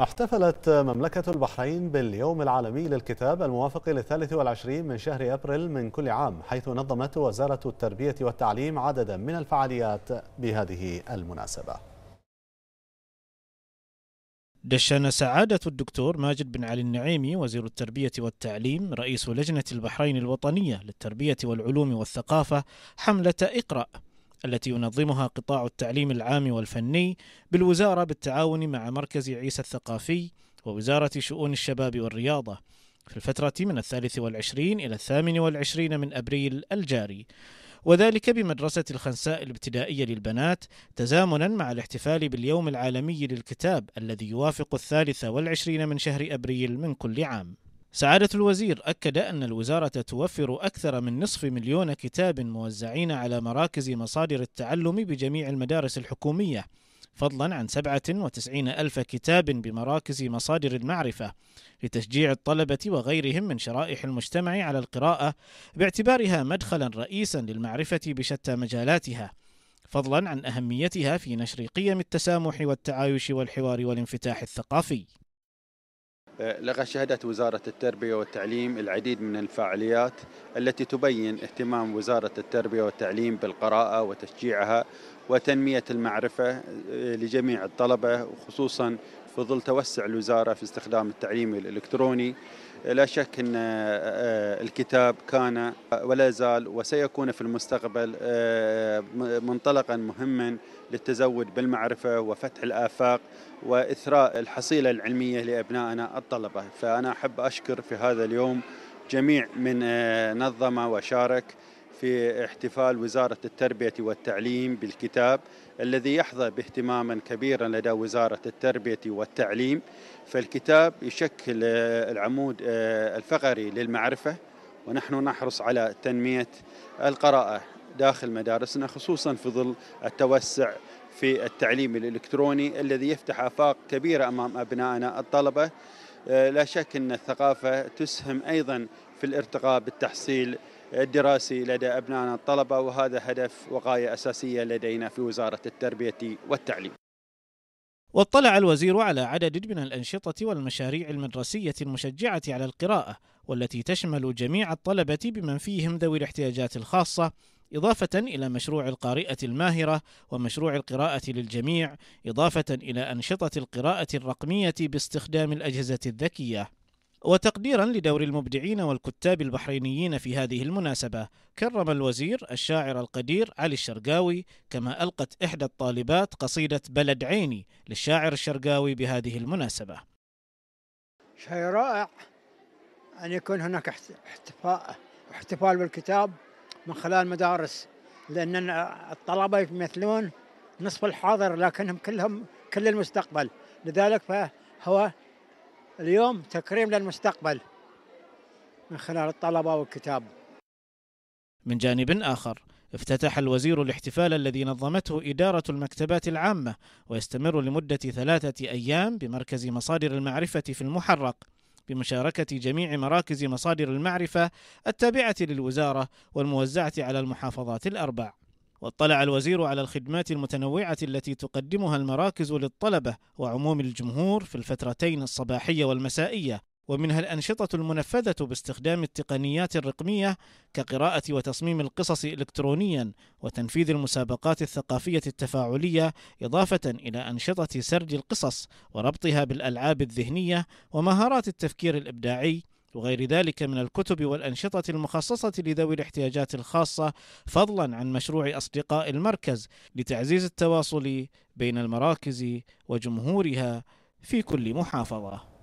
احتفلت مملكة البحرين باليوم العالمي للكتاب الموافق للثالث والعشرين من شهر أبريل من كل عام حيث نظمت وزارة التربية والتعليم عددا من الفعاليات بهذه المناسبة. دشن سعادة الدكتور ماجد بن علي النعيمي وزير التربية والتعليم رئيس لجنة البحرين الوطنية للتربية والعلوم والثقافة حملة إقرأ. التي ينظمها قطاع التعليم العام والفني بالوزارة بالتعاون مع مركز عيسى الثقافي ووزارة شؤون الشباب والرياضة في الفترة من الثالث والعشرين إلى الثامن والعشرين من أبريل الجاري. وذلك بمدرسة الخنساء الابتدائية للبنات تزامنا مع الاحتفال باليوم العالمي للكتاب الذي يوافق الثالث والعشرين من شهر أبريل من كل عام. سعادة الوزير أكد أن الوزارة توفر أكثر من نصف مليون كتاب موزعين على مراكز مصادر التعلم بجميع المدارس الحكومية فضلا عن 97 ألف كتاب بمراكز مصادر المعرفة لتشجيع الطلبة وغيرهم من شرائح المجتمع على القراءة باعتبارها مدخلا رئيسا للمعرفة بشتى مجالاتها فضلا عن أهميتها في نشر قيم التسامح والتعايش والحوار والانفتاح الثقافي. لقد شهدت وزارة التربية والتعليم العديد من الفعاليات التي تبين اهتمام وزارة التربية والتعليم بالقراءة وتشجيعها وتنمية المعرفة لجميع الطلبة وخصوصا في ظل توسع الوزارة في استخدام التعليم الإلكتروني. لا شك أن آه، الكتاب كان ولا زال وسيكون في المستقبل آه، منطلقا مهما للتزود بالمعرفة وفتح الآفاق وإثراء الحصيلة العلمية لأبنائنا الطلبة. فأنا أحب أشكر في هذا اليوم جميع من آه، نظم وشارك في احتفال وزارة التربية والتعليم بالكتاب الذي يحظى باهتماما كبيرا لدى وزارة التربية والتعليم. فالكتاب يشكل آه، العمود آه، الفقري للمعرفة ونحن نحرص على تنمية القراءة داخل مدارسنا خصوصا في ظل التوسع في التعليم الإلكتروني الذي يفتح آفاق كبيرة أمام أبنائنا الطلبة. آه، لا شك أن الثقافة تسهم أيضا في الارتقاء بالتحصيل الدراسي لدى أبنائنا الطلبة وهذا هدف وغاية أساسية لدينا في وزارة التربية والتعليم. واطلع الوزير على عدد من الأنشطة والمشاريع المدرسية المشجعة على القراءة والتي تشمل جميع الطلبة بمن فيهم ذوي الاحتياجات الخاصة إضافة إلى مشروع القارئة الماهرة ومشروع القراءة للجميع إضافة إلى أنشطة القراءة الرقمية باستخدام الأجهزة الذكية. وتقديرا لدور المبدعين والكتاب البحرينيين في هذه المناسبة. كرم الوزير الشاعر القدير علي الشرقاوي كما ألقت إحدى الطالبات قصيدة بلد عيني للشاعر الشرقاوي بهذه المناسبة. شيء رائع أن يكون هناك احتفاء احتفال بالكتاب من خلال مدارس لأن الطلبة يمثلون نصف الحاضر لكنهم كلهم كل المستقبل. لذلك فهو اليوم تكريم للمستقبل من خلال الطلبة والكتاب من جانب آخر افتتح الوزير الاحتفال الذي نظمته إدارة المكتبات العامة ويستمر لمدة ثلاثة أيام بمركز مصادر المعرفة في المحرق بمشاركة جميع مراكز مصادر المعرفة التابعة للوزارة والموزعة على المحافظات الأربع. واطلع الوزير على الخدمات المتنوعة التي تقدمها المراكز للطلبة وعموم الجمهور في الفترتين الصباحية والمسائية ومنها الأنشطة المنفذة باستخدام التقنيات الرقمية كقراءة وتصميم القصص إلكترونيا وتنفيذ المسابقات الثقافية التفاعلية إضافة إلى أنشطة سرد القصص وربطها بالألعاب الذهنية ومهارات التفكير الإبداعي وغير ذلك من الكتب والأنشطة المخصصة لذوي الاحتياجات الخاصة فضلا عن مشروع أصدقاء المركز لتعزيز التواصل بين المراكز وجمهورها في كل محافظة.